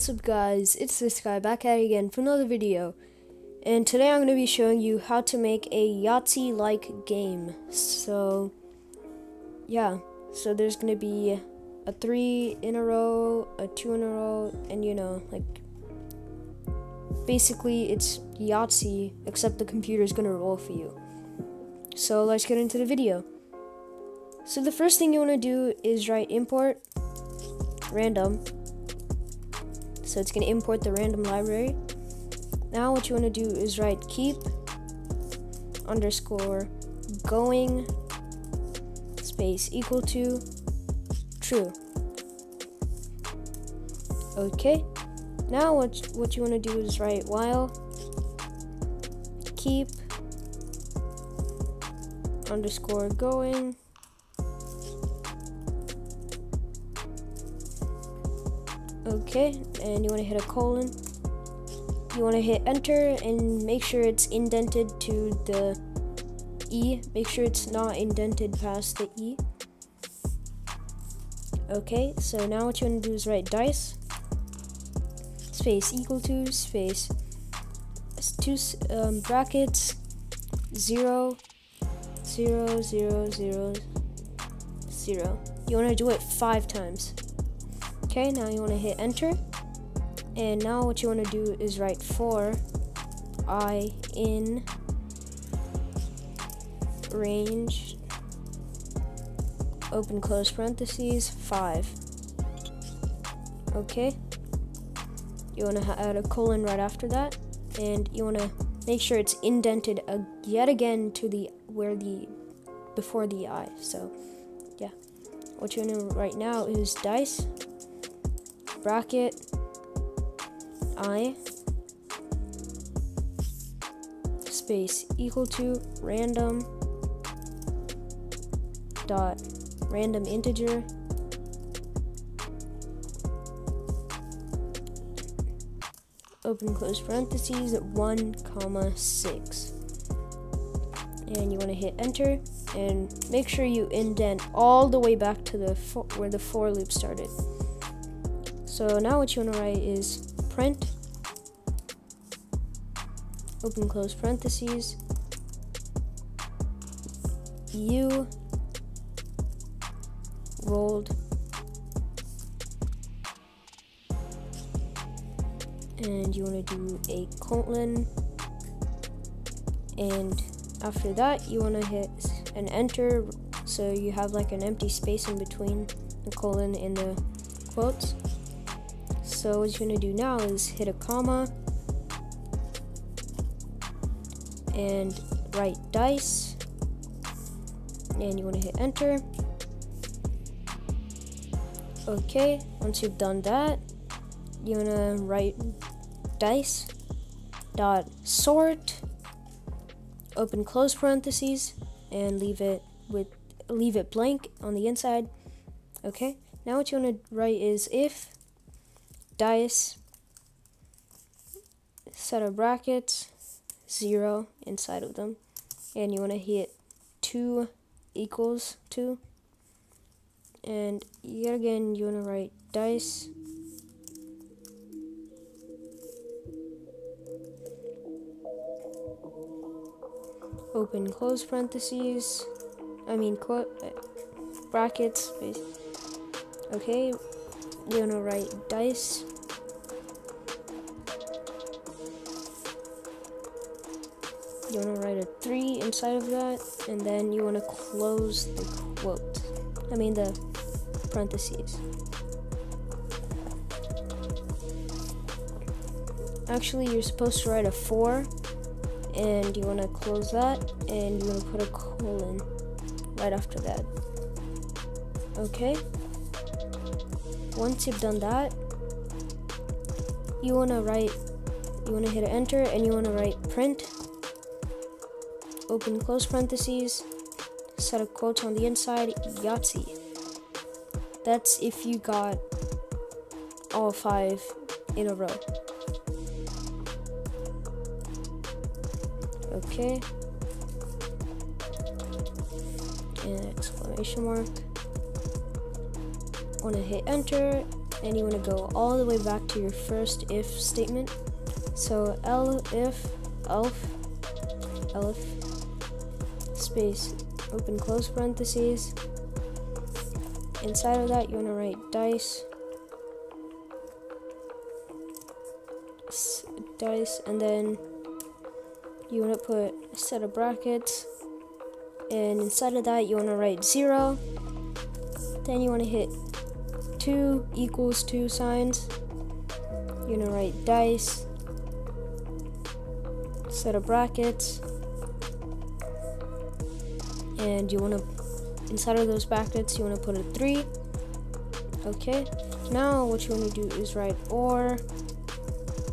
what's up guys, it's this guy back at it again for another video. And today I'm going to be showing you how to make a Yahtzee-like game. So, yeah, so there's going to be a 3 in a row, a 2 in a row, and you know, like, basically it's Yahtzee, except the computer is going to roll for you. So let's get into the video. So the first thing you want to do is write import random so it's going to import the random library. Now what you want to do is write keep underscore going space equal to true. Okay. Now what what you want to do is write while keep underscore going Okay, and you want to hit a colon. You want to hit enter and make sure it's indented to the E. Make sure it's not indented past the E. Okay, so now what you want to do is write dice space equal to space two um, brackets zero zero zero zero zero. You want to do it five times. Okay, now you want to hit enter. And now what you want to do is write for i in range open close parentheses 5. Okay. You want to add a colon right after that and you want to make sure it's indented yet again to the where the before the i. So, yeah. What you want to write now is dice bracket i space equal to random dot random integer open close parentheses 1 comma 6 and you want to hit enter and make sure you indent all the way back to the where the for loop started so now what you want to write is print, open close parentheses, you rolled and you want to do a colon and after that you want to hit an enter so you have like an empty space in between the colon and the quotes so what you're gonna do now is hit a comma and write dice. And you want to hit enter. Okay once you've done that you want to write dice dot sort open close parentheses and leave it with leave it blank on the inside. Okay now what you want to write is if dice, set of brackets, zero inside of them, and you want to hit two equals two, and yet again you want to write dice. Open close parentheses. I mean quote brackets. Okay, you wanna write dice you want to write a 3 inside of that, and then you want to close the quote. I mean the parentheses. Actually, you're supposed to write a 4, and you want to close that, and you want to put a colon right after that. Okay? Once you've done that, you want to write, you want to hit enter, and you want to write print open close parentheses, set of quotes on the inside, Yahtzee. That's if you got all five in a row. Okay. And exclamation mark. Want to hit enter, and you want to go all the way back to your first if statement. So L if elf elf space open close parentheses. Inside of that, you want to write dice. Dice and then you want to put a set of brackets. And inside of that you want to write 0 then you want to hit 2 equals 2 signs. You're to write dice. Set of brackets and you want to inside of those brackets you want to put a 3 okay now what you want to do is write or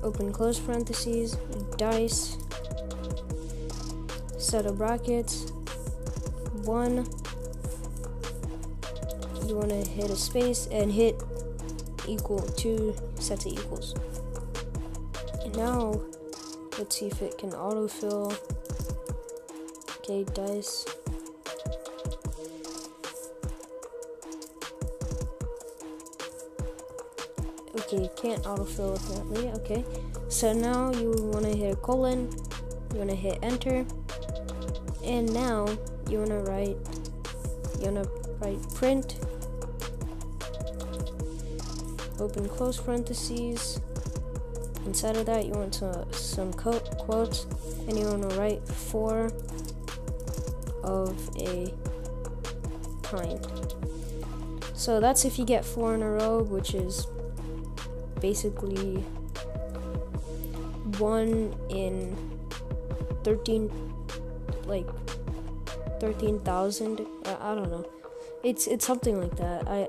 open close parentheses dice set of brackets one. You want to hit a space and hit equal two sets of equals. And now let's see if it can autofill. Okay dice okay can't autofill apparently okay. So now you want to hit a colon you want to hit enter and now you want to write you want to write print open close parentheses. Inside of that you want to, some quotes and you want to write four of a kind. So that's if you get four in a row which is basically one in 13 like 13,000 uh, I don't know. It's it's something like that. I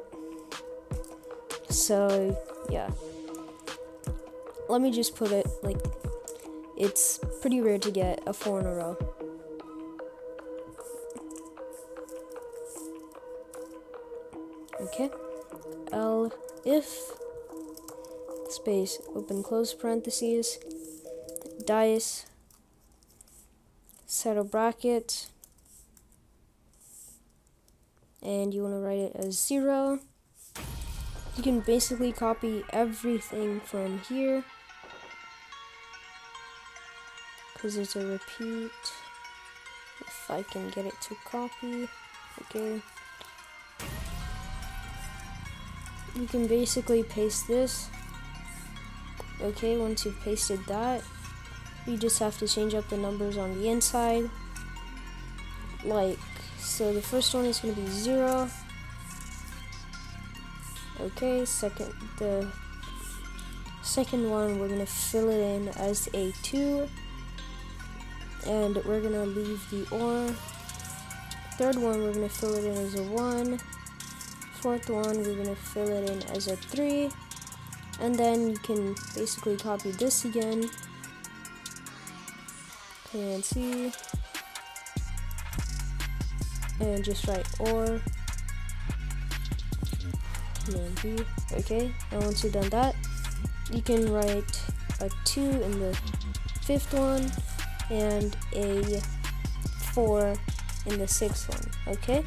so yeah. Let me just put it like it's pretty rare to get a four in a row. Okay. L if space open close parentheses dice set of brackets and you want to write it as zero. You can basically copy everything from here because it's a repeat. If I can get it to copy okay. You can basically paste this okay once you've pasted that you just have to change up the numbers on the inside. Like so the first one is going to be 0 okay second the second one we're going to fill it in as a 2 and we're going to leave the or third one we're going to fill it in as a 1 fourth one we're going to fill it in as a 3 and then you can basically copy this again. And see and just write or. And B. Okay and once you've done that you can write a 2 in the fifth one and a 4 in the sixth one. Okay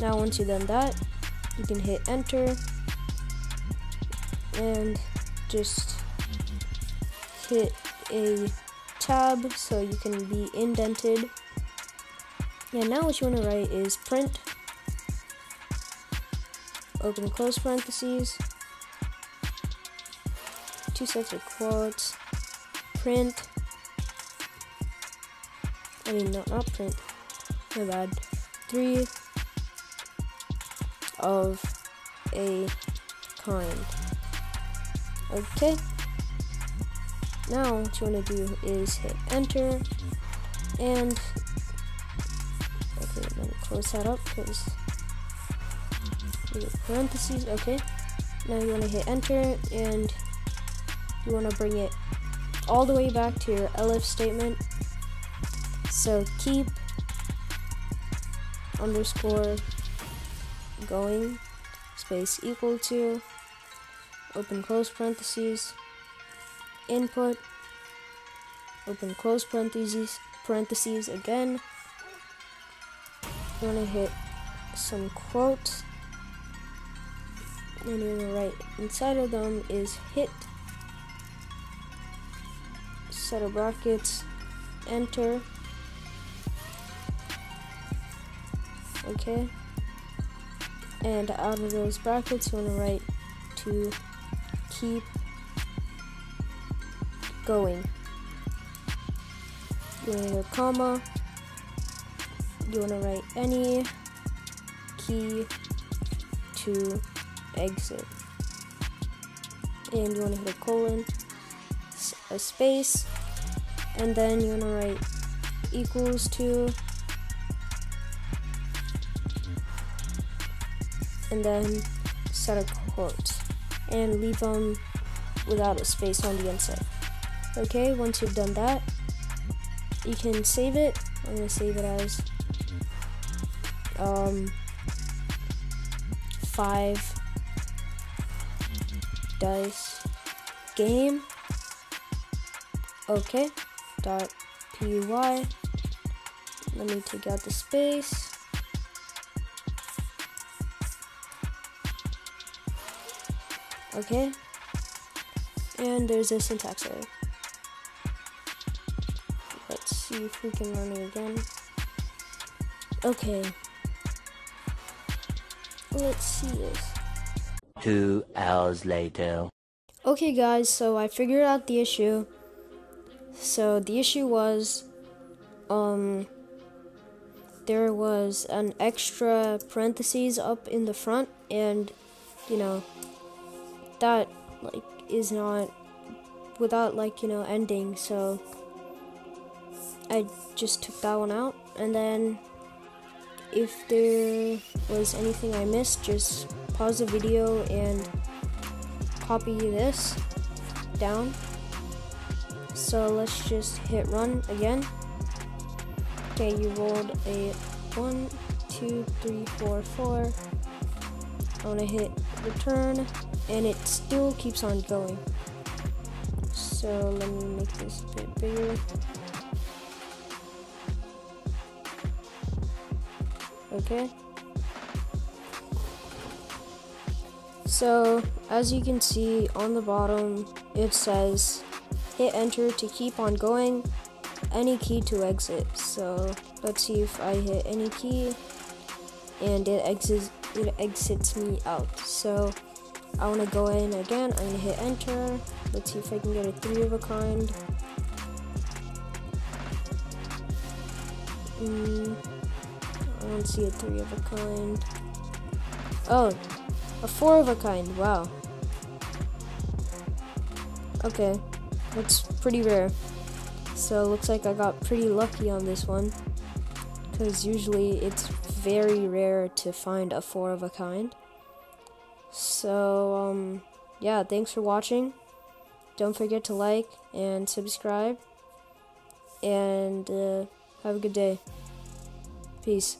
now once you've done that you can hit enter and just hit a tab so you can be indented. Yeah, now what you want to write is print, open close parentheses, two sets of quotes, print, I mean, no, not print, my bad, three of a kind. Okay. Now what you want to do is hit enter and okay, let me close that up because parentheses. Okay. Now you want to hit enter and you want to bring it all the way back to your elif statement. So keep underscore going space equal to open close parentheses, input, open close parentheses, parentheses again. You want to hit some quotes, and you're gonna write inside of them is hit. Set of brackets. Enter. Okay. And out of those brackets you want to write to keep going. You want a comma? You want to write any key to exit. And you want to hit a colon a space. And then you want to write equals to. And then set a quote and leave them without a space on the inside. Okay, once you've done that, you can save it. I'm gonna save it as um, five dice game. Okay, dot py. Let me take out the space. Okay. And there's a syntax error. Let's see if we can run it again. Okay. Let's see this. Two hours later. Okay, guys, so I figured out the issue. So the issue was, um, there was an extra parentheses up in the front, and you know, that like is not without like you know ending so I just took that one out. And then if there was anything I missed just pause the video and copy this down. So let's just hit run again. Okay you rolled a one two three four four. I want to hit return and it still keeps on going. So let me make this a bit bigger. Okay. So as you can see on the bottom, it says hit enter to keep on going, any key to exit. So let's see if I hit any key and it exits it exits me out. So I want to go in again. I'm going to hit enter. Let's see if I can get a three of a kind. Mm, I don't see a three of a kind. Oh, a four of a kind. Wow. Okay, that's pretty rare. So looks like I got pretty lucky on this one. Because usually it's very rare to find a four of a kind. So, um, yeah, thanks for watching. Don't forget to like and subscribe. And uh, have a good day. Peace.